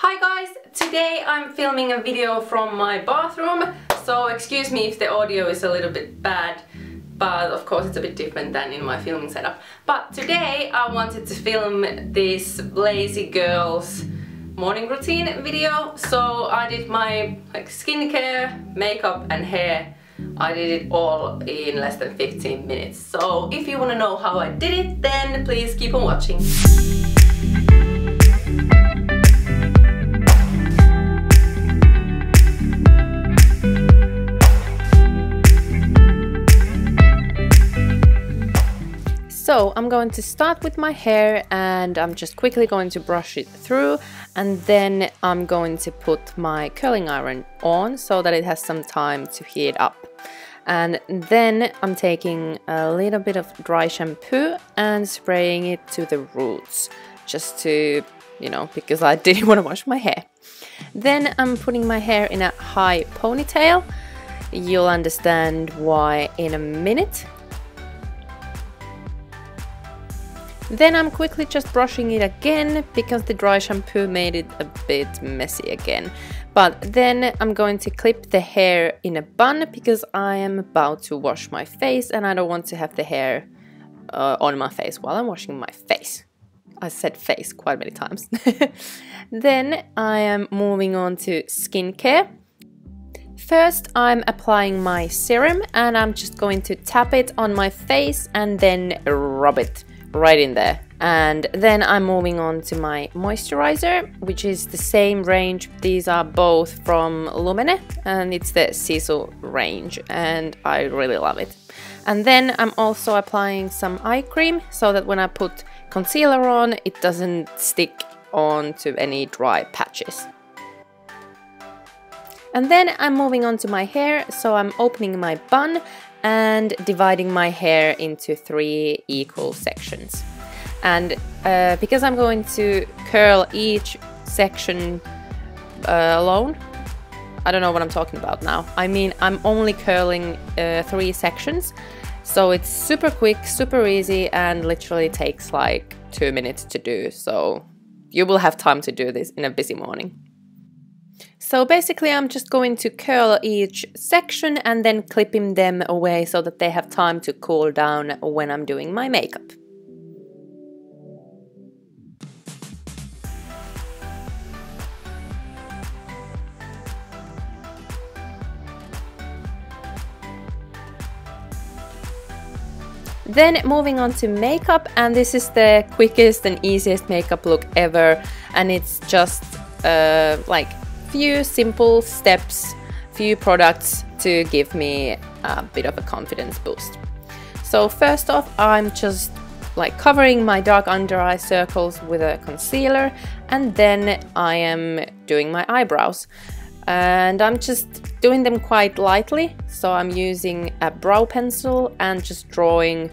Hi guys! Today I'm filming a video from my bathroom, so excuse me if the audio is a little bit bad, but of course it's a bit different than in my filming setup. But today I wanted to film this Lazy Girls morning routine video, so I did my like skincare, makeup and hair I did it all in less than 15 minutes. So if you want to know how I did it, then please keep on watching. So I'm going to start with my hair and I'm just quickly going to brush it through and then I'm going to put my curling iron on so that it has some time to heat up. And then I'm taking a little bit of dry shampoo and spraying it to the roots just to, you know, because I didn't want to wash my hair. Then I'm putting my hair in a high ponytail. You'll understand why in a minute. Then I'm quickly just brushing it again because the dry shampoo made it a bit messy again. But then I'm going to clip the hair in a bun because I am about to wash my face and I don't want to have the hair uh, on my face while I'm washing my face. I said face quite many times. then I am moving on to skincare. First, I'm applying my serum and I'm just going to tap it on my face and then rub it right in there. And then I'm moving on to my moisturizer, which is the same range. These are both from Lumene and it's the Sisu range and I really love it. And then I'm also applying some eye cream so that when I put concealer on, it doesn't stick onto any dry patches. And then I'm moving on to my hair, so I'm opening my bun and dividing my hair into three equal sections. And uh, because I'm going to curl each section uh, alone, I don't know what I'm talking about now. I mean, I'm only curling uh, three sections, so it's super quick, super easy, and literally takes like two minutes to do. So you will have time to do this in a busy morning. So basically I'm just going to curl each section and then clipping them away so that they have time to cool down when I'm doing my makeup. Then moving on to makeup and this is the quickest and easiest makeup look ever and it's just uh, like few simple steps, few products to give me a bit of a confidence boost. So first off, I'm just like covering my dark under eye circles with a concealer and then I am doing my eyebrows. And I'm just doing them quite lightly, so I'm using a brow pencil and just drawing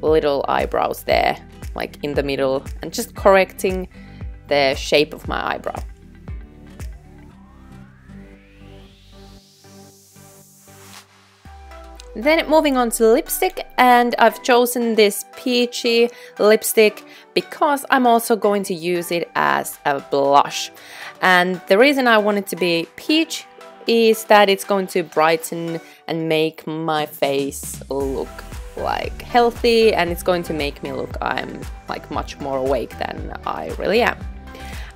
little eyebrows there, like in the middle, and just correcting the shape of my eyebrow. Then moving on to lipstick and I've chosen this peachy lipstick because I'm also going to use it as a blush. And the reason I want it to be peach is that it's going to brighten and make my face look like healthy and it's going to make me look I'm like much more awake than I really am.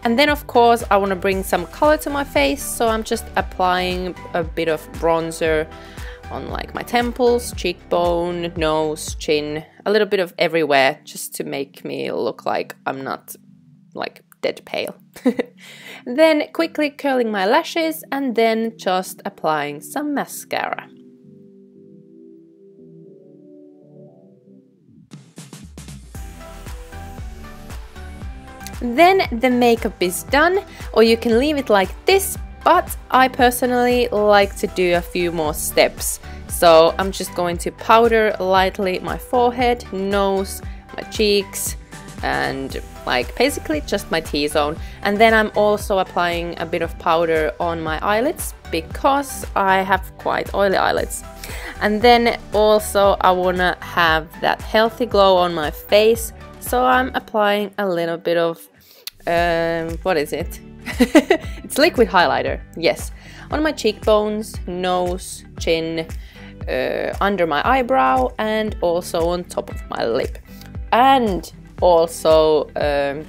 And then of course I want to bring some color to my face so I'm just applying a bit of bronzer on like my temples, cheekbone, nose, chin, a little bit of everywhere just to make me look like I'm not like dead pale. then quickly curling my lashes and then just applying some mascara. Then the makeup is done, or you can leave it like this but I personally like to do a few more steps. So I'm just going to powder lightly my forehead, nose, my cheeks, and like basically just my T-zone. And then I'm also applying a bit of powder on my eyelids because I have quite oily eyelids. And then also I wanna have that healthy glow on my face. So I'm applying a little bit of, um, what is it? it's liquid highlighter, yes. On my cheekbones, nose, chin, uh, under my eyebrow and also on top of my lip. And also, um,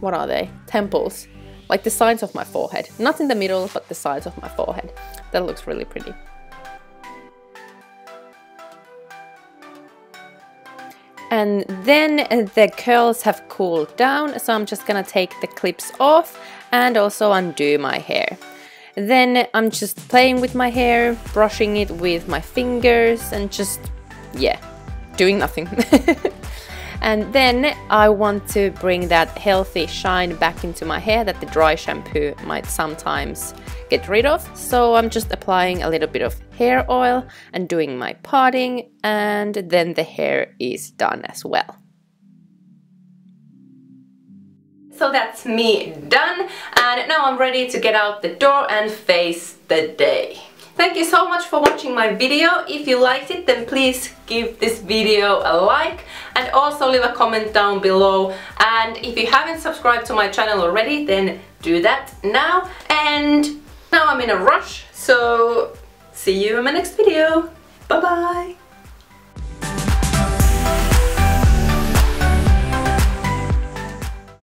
what are they? Temples. Like the sides of my forehead. Not in the middle, but the sides of my forehead. That looks really pretty. And then the curls have cooled down, so I'm just gonna take the clips off and also undo my hair. Then I'm just playing with my hair, brushing it with my fingers and just, yeah, doing nothing. and then I want to bring that healthy shine back into my hair that the dry shampoo might sometimes get rid of. So I'm just applying a little bit of hair oil and doing my parting and then the hair is done as well. So that's me done and now I'm ready to get out the door and face the day. Thank you so much for watching my video. If you liked it then please give this video a like and also leave a comment down below and if you haven't subscribed to my channel already then do that now and I'm in a rush so see you in my next video. Bye bye!